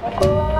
Música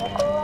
무궁